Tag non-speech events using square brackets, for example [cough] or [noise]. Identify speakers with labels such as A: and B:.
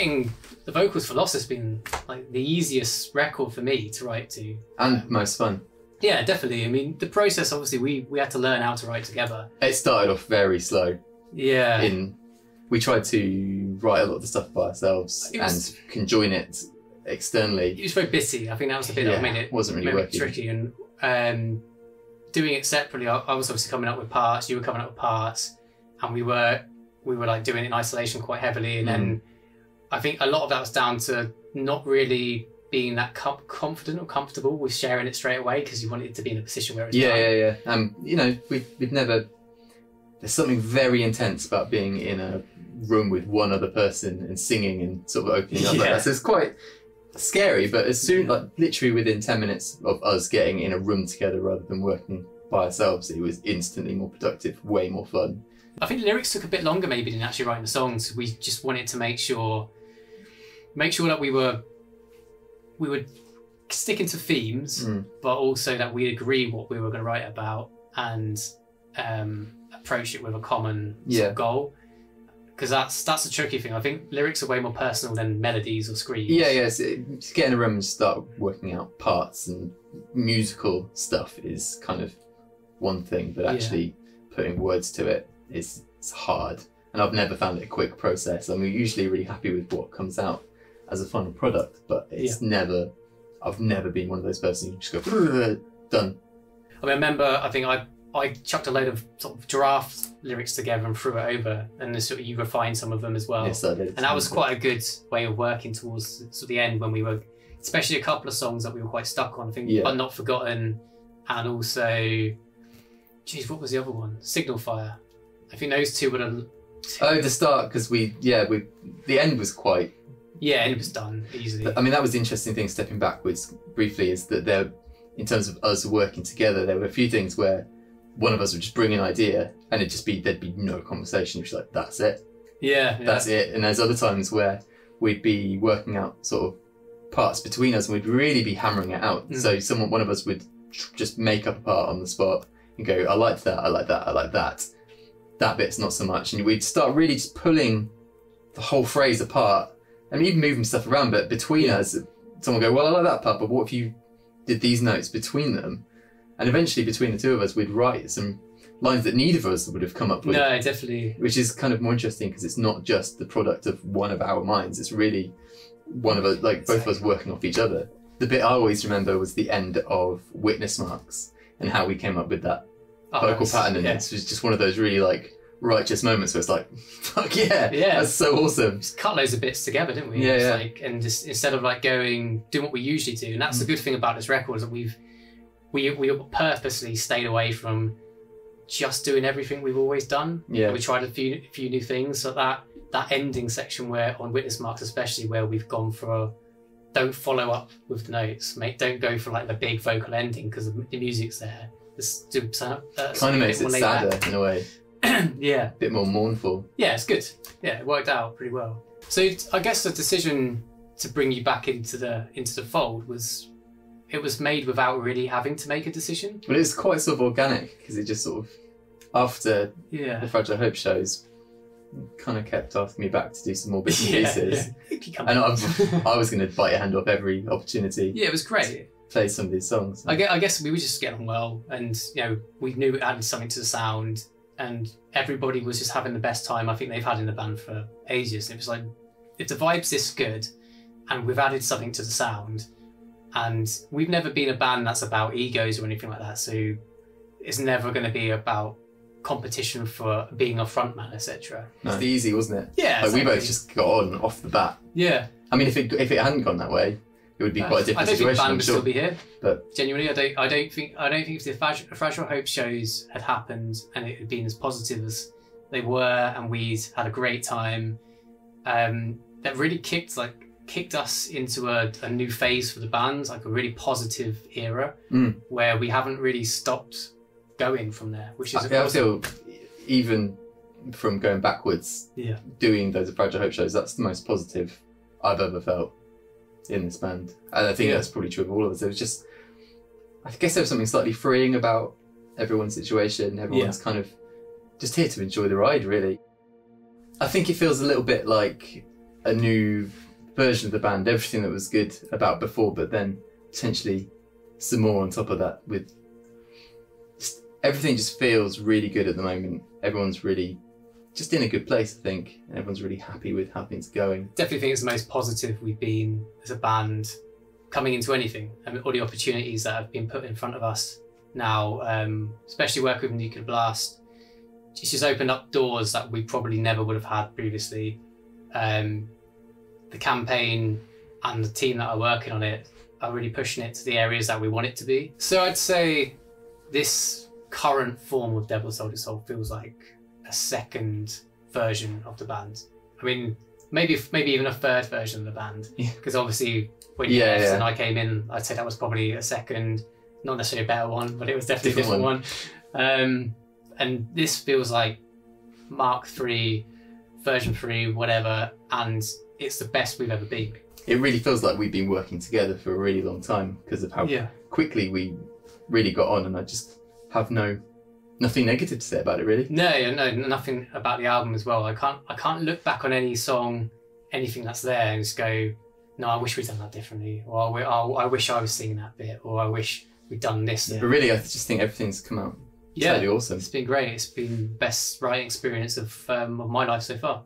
A: writing the vocals for Loss has been like the easiest record for me to write to.
B: and most fun.
A: Yeah, definitely. I mean, the process obviously we we had to learn how to write together.
B: It started off very slow.
A: Yeah.
B: In we tried to write a lot of the stuff by ourselves
A: It was-
B: and conjoin it externally.
A: it was very busy. I think that was the bit
B: Yeah,
A: that made it
B: wasn't really
A: made
B: working.
A: tricky. And um, doing it separately, I, I was obviously coming up with parts. You were coming up with parts, and we were we were like doing it in isolation quite heavily. And then
B: Mm.
A: I think a lot of that was down to not really being that com- confident or comfortable with sharing it straight away because you wanted it to be in a position where it's
B: Yeah,
A: done.
B: yeah, yeah. Um, you know, we we've never. There's something very intense about being in a room with one other person and singing and sort of opening up like
A: Yeah.
B: that. So it's quite scary. But as soon, like literally within ten minutes of us getting in a room together rather than working by ourselves, it was instantly more productive, way more fun.
A: I think the lyrics took a bit longer maybe than actually writing the songs. We just wanted to make sure make sure that we were we were sticking to themes,
B: Mm.
A: but also that we agree what we were going to write about and um, approach it with a common sort of goal. Because that's that's a tricky thing. I think lyrics are way more personal than melodies or screams.
B: Yeah, yeah. So get in a room and start working out parts and musical stuff is kind of one thing, but
A: Yeah.
B: actually putting words to it is it's hard. And I've never found it a quick process. I'm usually really happy with what comes out as a final product, but it's never. I've never been one of those persons who just go done.
A: I mean, I remember. I think I I chucked a load of sort of draft lyrics together and threw it over, and then sort of you refined some of them as well.
B: yes, I did.
A: and that was quite a good way of working towards sort of the end when we were, especially a couple of songs that we were quite stuck on. I think
B: Yeah.
A: "But Not Forgotten," and also, geez, what was the other one? Signal Fire. I think those two would have.
B: Oh, the start because we yeah we the end was quite
A: Yeah, it was done easily.
B: I mean, that was the interesting thing. Stepping backwards briefly is that there, in terms of us working together, there were a few things where one of us would just bring an idea and it'd just be there'd be no conversation. It's like that's it,
A: yeah, yeah.
B: that's it. And there's other times where we'd be working out sort of parts between us and we'd really be hammering it out.
A: Mm.
B: So someone, one of us would tr- just make up a part on the spot and go, I like that, I like that, I like that. That bit's not so much, and we'd start really just pulling the whole phrase apart and even moving stuff around. But between
A: Yeah.
B: us, someone go, well, I like that part, but what if you did these notes between them? And eventually, between the two of us, we'd write some lines that neither of us would have come up with
A: No, definitely.
B: which is kind of more interesting because it's not just the product of one of our minds. It's really one of us, like both of us working off each other. The bit I always remember was the end of Witness Marks and how we came up with that
A: Oh,
B: vocal pattern. And
A: yeah.
B: it was just one of those really like righteous moments where it's like, [laughs] fuck yeah,
A: Yeah.
B: that's so awesome.
A: just cut loads of bits together, didn't we?
B: Yeah,
A: It's
B: yeah.
A: Like, and just instead of like going doing what we usually do, and that's
B: Mm.
A: the good thing about this record is that we've we we purposely stayed away from just doing everything we've always done.
B: Yeah.
A: We tried a few a few new things. So that that ending section where on witness marks, especially where we've gone for a don't follow up with the notes, mate. Don't go for like the big vocal ending because the music's there. Some, uh,
B: Kind of makes it sadder in a way. [clears throat]
A: yeah,
B: a bit more mournful.
A: yeah, it's good. Yeah, it worked out pretty well. So I guess the decision to bring you back into the into the fold was it was made without really having to make a decision.
B: But it's quite sort of organic because it just sort of, after
A: Yeah.
B: the Fragile Hope shows, kind of kept asking me back to do some more bits and [laughs] pieces.
A: yeah. [laughs]
B: And. I've, I was going [laughs] to bite your hand off every opportunity
A: yeah, it was great.
B: play some of these songs.
A: I guess, I guess we were just getting on well, and you know we knew it added something to the sound, and everybody was just having the best time I think they've had in the band for ages. And it was like if the vibe's this good, and we've added something to the sound, and we've never been a band that's about egos or anything like that, so it's never going to be about competition for being a frontman, etc.
B: It's the easy, wasn't it?
A: Yeah,
B: Like we both just got on off the bat.
A: yeah.
B: I mean, if it if it hadn't gone that way, it would be quite a different I
A: don't think the
B: situation.
A: band
B: I'm
A: would
B: sure.
A: still be here.
B: But-
A: genuinely, I don't. I don't think. I don't think if the Fragile, Fragile Hope shows had happened and it had been as positive as they were, and we'd had a great time, um, that really kicked like kicked us into a, a new phase for the band, like a really positive era
B: Mm.
A: where we haven't really stopped going from there, which is
B: I, I feel even from going backwards,
A: Yeah.
B: doing those Fragile Hope shows, that's the most positive I've ever felt in this band. And I think
A: Yeah.
B: that's probably true of all of us. It was just, I guess there was something slightly freeing about everyone's situation. Everyone's kind of just here to enjoy the ride, really. I think it feels a little bit like a new version of the band, everything that was good about before, but then potentially some more on top of that with just, everything just feels really good at the moment. Everyone's really just in a good place, I think. And everyone's really happy with how things are going.
A: Definitely think it's the most positive we've been as a band coming into anything. I mean, all the opportunities that have been put in front of us now, um, especially work with Nuclear Blast, it's just opened up doors that we probably never would have had previously. Um, the campaign and the team that are working on it are really pushing it to the areas that we want it to be. So I'd say this current form of Devil Sold His Soul feels like a second version of the band. I mean, maybe maybe even a third version of the band because obviously when you yeah, left yeah. and I came in, I'd say that was probably a second, not necessarily a better one, but it was definitely different a different one. one. Um, and this feels like Mark Three, version three, whatever, and it's the best we've ever been.
B: It really feels like we've been working together for a really long time because of how yeah. quickly we really got on, and I just have no nothing negative to say about it really.
A: No, no, nothing about the album as well. I can't I can't look back on any song, anything that's there and just go, no, I wish we'd done that differently, or I, I, I wish I was singing that bit, or I wish we'd done this.
B: Yeah. But really, I just think everything's come out yeah, totally awesome.
A: It's been great. It's been best writing experience of, um, of my life so far.